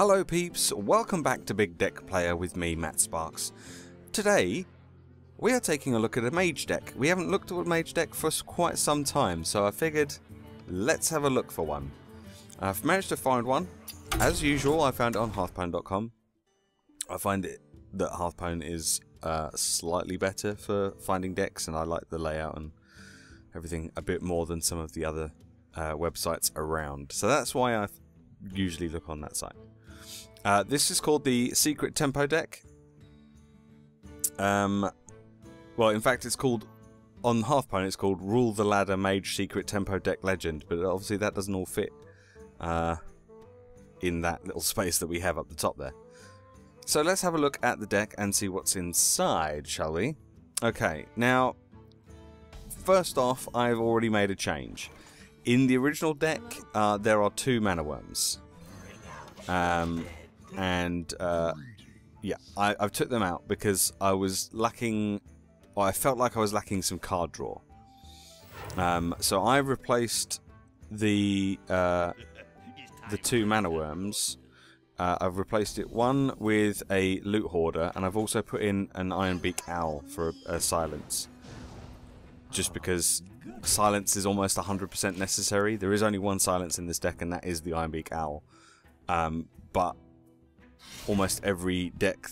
Hello peeps, welcome back to Big Deck Playa with me, Matt Sparks. Today, we are taking a look at a mage deck. We haven't looked at a mage deck for quite some time, so I figured, let's have a look for one. I've managed to find one. As usual, I found it on hearthpwn.com. I find it that Hearthpwn is uh, slightly better for finding decks, and I like the layout and everything a bit more than some of the other uh, websites around. So that's why I usually look on that site. Uh, this is called the Secret Tempo deck. Um, well, in fact, it's called on Hearthpwn. It's called Rule the Ladder Mage Secret Tempo Deck Legend, but obviously that doesn't all fit uh, in that little space that we have up the top there. So let's have a look at the deck and see what's inside, shall we? Okay, now, first off, I've already made a change. In the original deck, uh, there are two Mana Wyrms. Um, and uh, yeah, I, I've took them out because I was lacking, or I felt like I was lacking some card draw. Um, so I've replaced the uh, the two Mana Wyrms. Uh, I've replaced it one with a loot hoarder, and I've also put in an Ironbeak Owl for a, a silence. Just because silence is almost 100% necessary. There is only one silence in this deck, and that is the Ironbeak Owl. Um, but almost every deck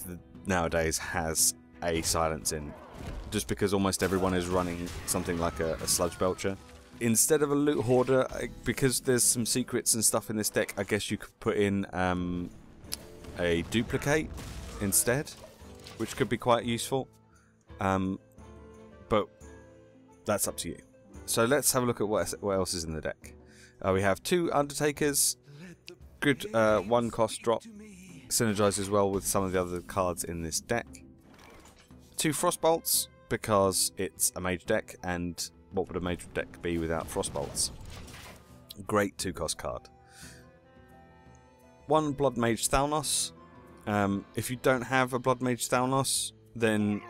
nowadays has a silence in, just because almost everyone is running something like a, a sludge belcher. Instead of a loot hoarder, because there's some secrets and stuff in this deck, I guess you could put in um, a duplicate instead, which could be quite useful. Um, but that's up to you. So let's have a look at what, else is in the deck. Uh, we have two Undertakers, good uh, one cost drop, synergizes well with some of the other cards in this deck. Two Frostbolts, because it's a mage deck, and what would a mage deck be without Frostbolts? Great two cost card. One Blood Mage Thalnos. Um, if you don't have a Blood Mage Thalnos, then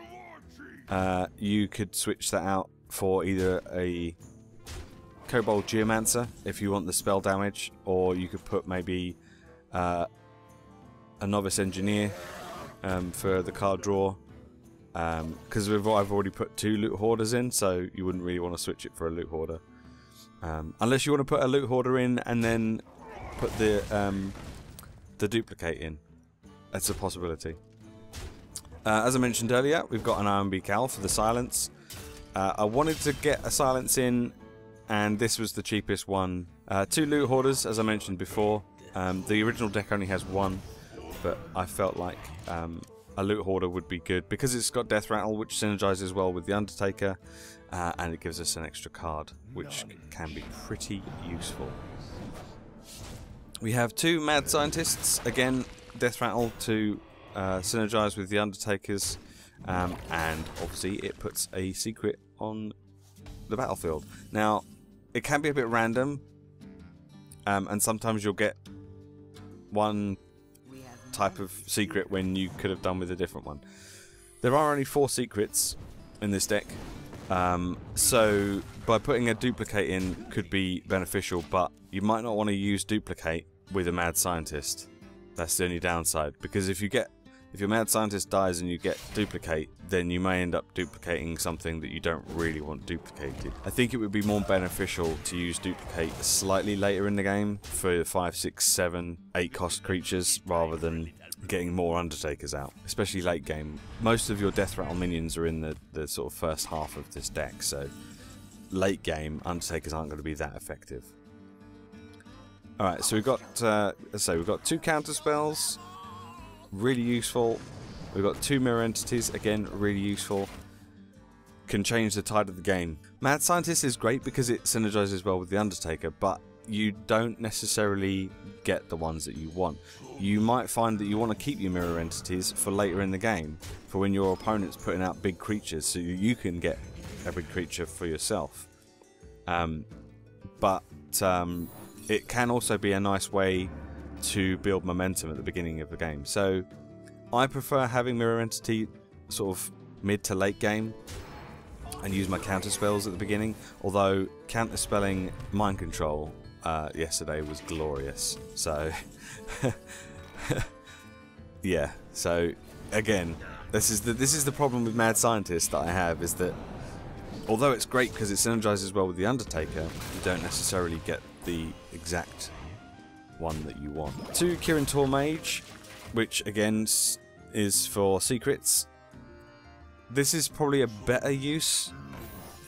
uh, you could switch that out for either a Kobold Geomancer if you want the spell damage, or you could put maybe uh, a Novice Engineer um, for the card draw. Because um, I've already put two loot hoarders in, so you wouldn't really want to switch it for a loot hoarder. Um, unless you want to put a loot hoarder in and then put the um, the duplicate in. That's a possibility. Uh, as I mentioned earlier, we've got an Ironbeak Owl for the silence. Uh, I wanted to get a silence in, and this was the cheapest one. Uh, two loot hoarders, as I mentioned before. Um, the original deck only has one, but I felt like um, a loot hoarder would be good because it's got death rattle, which synergizes well with the Undertaker, uh, and it gives us an extra card, which can be pretty useful. We have two mad scientists again, death rattle to uh, synergize with the Undertakers, um, and obviously it puts a secret on the battlefield. Now, it can be a bit random, um, and sometimes you'll get one type of secret when you could have done with a different one. There are only four secrets in this deck, um, so by putting a duplicate in could be beneficial, but you might not want to use duplicate with a mad scientist. That's the only downside, because if you get if your mad scientist dies and you get duplicate, then you may end up duplicating something that you don't really want duplicated. I think it would be more beneficial to use duplicate slightly later in the game for 5, 6, 7, 8 cost creatures rather than getting more Undertakers out, especially late game. Most of your Death Rattle minions are in the, the sort of first half of this deck, so late game Undertakers aren't going to be that effective. Alright, so we've got, uh, so we've got two counter spells, really useful. We've got two mirror entities, again, really useful. Can change the tide of the game. Mad Scientist is great because it synergizes well with the Undertaker, but you don't necessarily get the ones that you want. You might find that you want to keep your mirror entities for later in the game, for when your opponent's putting out big creatures, so you can get a big creature for yourself. Um, but um, it can also be a nice way to build momentum at the beginning of the game. So I prefer having Mirror Entity sort of mid to late game and use my counter spells at the beginning. Although counter spelling Mind Control uh, yesterday was glorious. So yeah, so again, this is the this is the problem with Mad Scientist that I have is that although it's great because it synergizes well with the Undertaker, you don't necessarily get the exact one that you want. Two Kirin Tor Mage, which again is for secrets. This is probably a better use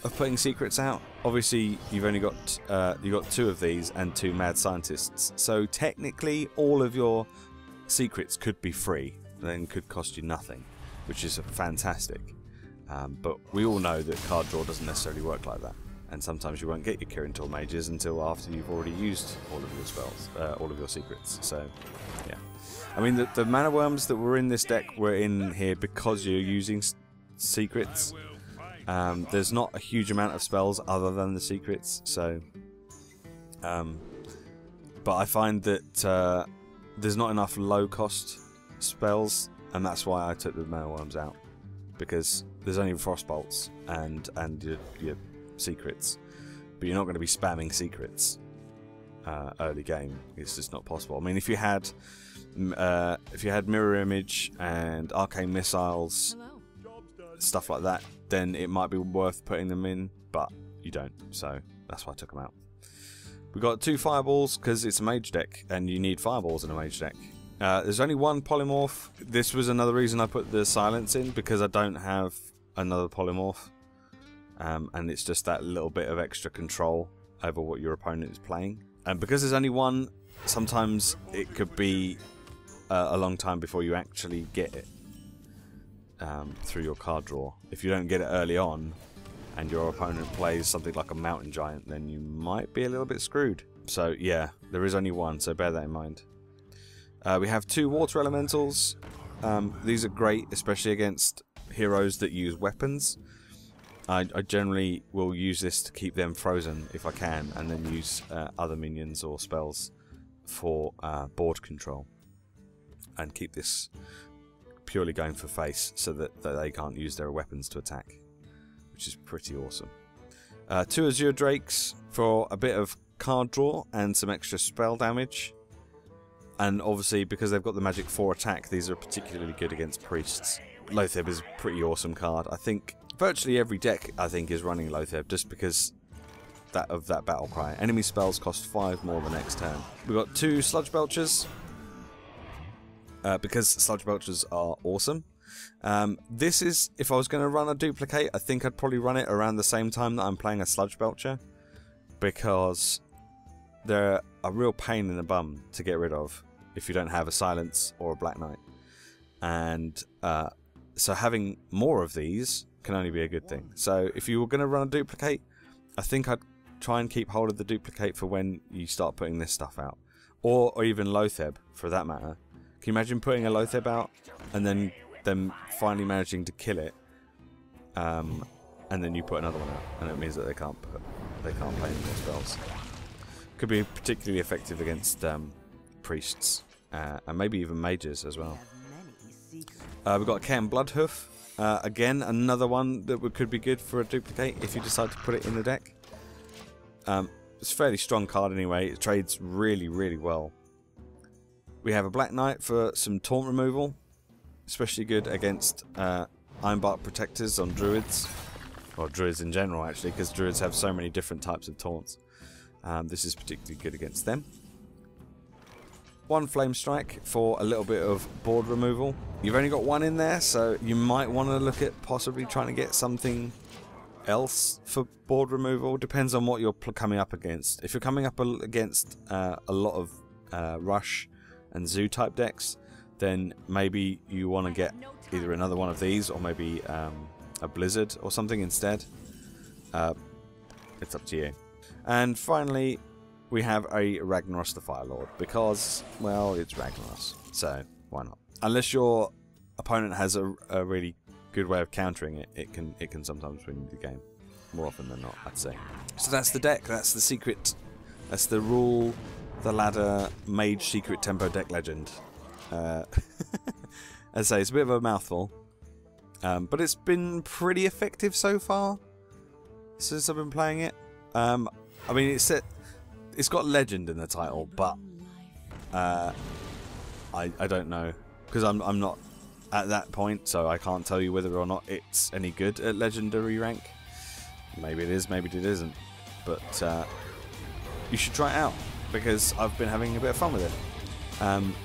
of putting secrets out. Obviously, you've only got uh, you got two of these and two mad scientists, so technically all of your secrets could be free, then could cost you nothing, which is fantastic. Um, but we all know that card draw doesn't necessarily work like that, and sometimes you won't get your Kirin Tor mages until after you've already used all of your spells, uh, all of your secrets. So, yeah. I mean, the, the Mana Wyrms that were in this deck were in here because you're using secrets. Um, there's not a huge amount of spells other than the secrets, so. Um, but I find that uh, there's not enough low cost spells, and that's why I took the Mana Wyrms out because there's only frost bolts and and your secrets, but you're not going to be spamming secrets uh, early game. It's just not possible. I mean, if you had uh, if you had mirror image and arcane missiles, stuff like that, then it might be worth putting them in, but you don't. So that's why I took them out. We got two fireballs because it's a mage deck, and you need fireballs in a mage deck. Uh, there's only one polymorph. This was another reason I put the silence in because I don't have another polymorph. Um, and it's just that little bit of extra control over what your opponent is playing. And because there's only one, sometimes it could be uh, a long time before you actually get it um, through your card draw. If you don't get it early on, and your opponent plays something like a mountain giant, then you might be a little bit screwed. So yeah, there is only one, so bear that in mind. Uh, we have two water elementals. Um, these are great, especially against heroes that use weapons. I, I, generally will use this to keep them frozen if I can, and then use uh, other minions or spells for uh, board control, and keep this purely going for face so that, that they can't use their weapons to attack, which is pretty awesome. Uh, two Azure Drakes for a bit of card draw and some extra spell damage. And obviously, because they've got the magic 4 attack, these are particularly good against priests. Loatheb is a pretty awesome card. I think virtually every deck, I think, is running Loatheb just because that of that battle cry. Enemy spells cost 5 more the next turn. We've got two Sludge Belchers. Uh, because Sludge Belchers are awesome. Um, this is, if I was going to run a duplicate, I think I'd probably run it around the same time that I'm playing a Sludge Belcher. Because they're a real pain in the bum to get rid of if you don't have a Silence or a Black Knight. And uh, so having more of these can only be a good thing. So if you were going to run a duplicate, I think I'd try and keep hold of the duplicate for when you start putting this stuff out. Or, or even Loatheb, for that matter. Can you imagine putting a Loatheb out and then them finally managing to kill it, um, and then you put another one out, and it means that they can't put, they can't play any more spells. Could be particularly effective against um, priests, uh, and maybe even mages as well. Uh, we've got Cairne Bloodhoof. Uh, again, another one that could be good for a duplicate if you decide to put it in the deck. Um, it's a fairly strong card anyway. It trades really, really well. We have a Black Knight for some taunt removal. Especially good against uh, Ironbark Protectors on Druids. Or Druids in general, actually, because Druids have so many different types of taunts. Um, this is particularly good against them one Flame Strike for a little bit of board removal. You've only got one in there, so you might want to look at possibly trying to get something else for board removal. Depends on what you're coming up against. If you're coming up against uh, a lot of uh, Rush and Zoo type decks, then maybe you want to get either another one of these or maybe um, a Blizzard or something instead. Uh, it's up to you. And finally, we have a Ragnaros the Fire Lord because, well, it's Ragnaros, so why not? Unless your opponent has a, a really good way of countering it, it can it can sometimes win the game. More often than not, I'd say. So that's the deck. That's the secret. That's the rule, the ladder, mage secret tempo deck legend. Uh, as I say, it's a bit of a mouthful, um, but it's been pretty effective so far since I've been playing it. Um, I mean, it's set it's got legend in the title, but uh, I, I don't know because I'm I'm not at that point, so I can't tell you whether or not it's any good at legendary rank. Maybe it is, maybe it isn't, but uh, you should try it out because I've been having a bit of fun with it. Um,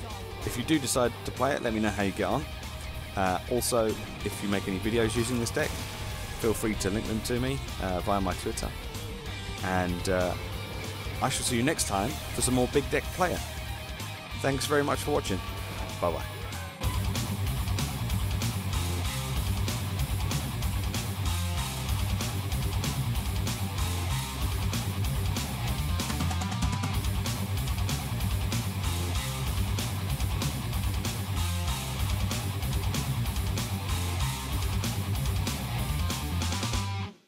if you do decide to play it, let me know how you get on. Uh, also, if you make any videos using this deck, feel free to link them to me uh, via my Twitter. And uh, I shall see you next time for some more Big Deck Playa. Thanks very much for watching. Bye bye.